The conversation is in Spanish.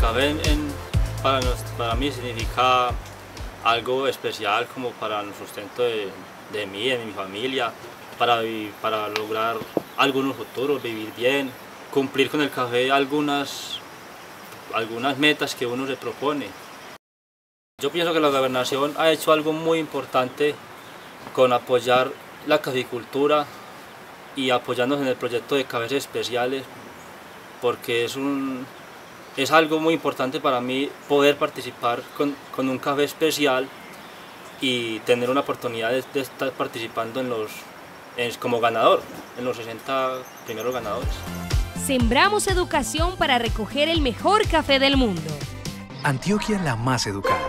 café para, para mí significa algo especial como para el sustento de, de mí, de mi familia, para, para lograr algunos futuros, vivir bien, cumplir con el café algunas, algunas metas que uno se propone. Yo pienso que la gobernación ha hecho algo muy importante con apoyar la caficultura y apoyándonos en el proyecto de cafés especiales porque es, un, es algo muy importante para mí poder participar con, con un café especial y tener una oportunidad de, estar participando en los, como ganador, en los 60 primeros ganadores. Sembramos educación para recoger el mejor café del mundo. Antioquia la más educada.